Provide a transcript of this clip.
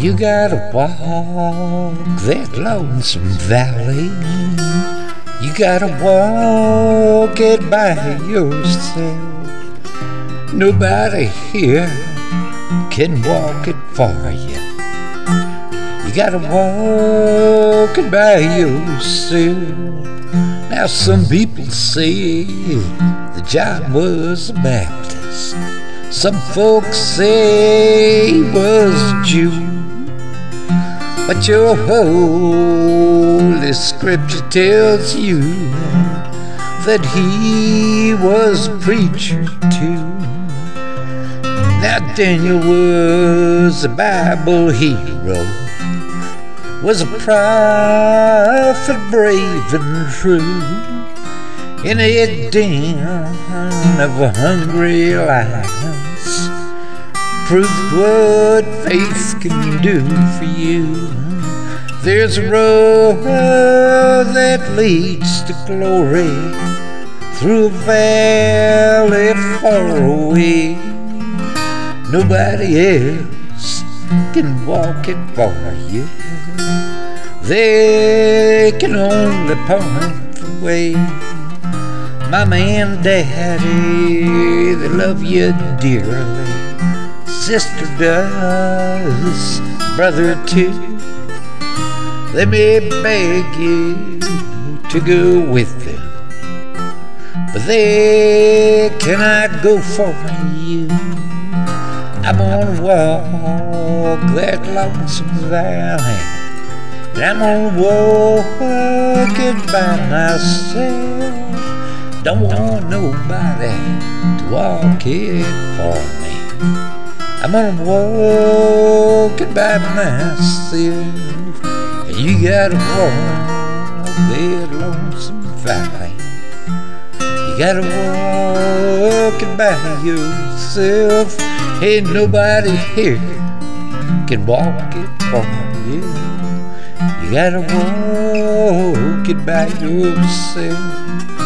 You gotta walk that lonesome valley. You gotta walk it by yourself. Nobody here can walk it for you. You gotta walk it by yourself. Now, some people say the John was a Baptist. Some folks say he was a Jew. But your holy scripture tells you that he was a preacher too. Now Daniel was a Bible hero, was a prophet brave and true. In a den of hungry lions, proved what faith can do for you. There's a road that leads to glory through a valley far away. Nobody else can walk it for you. They can only point the way. Mama and daddy, they love you dearly. Sister does, brother too. They may beg you to go with them, but they cannot go for you. I'm gonna walk that lonesome valley, and I'm gonna walk it by myself. Don't want nobody to walk it for me. I'm gonna walk it by myself. And you gotta walk that lonesome valley. You gotta walk it by yourself. Ain't nobody here can walk it for you. You gotta walk it by yourself.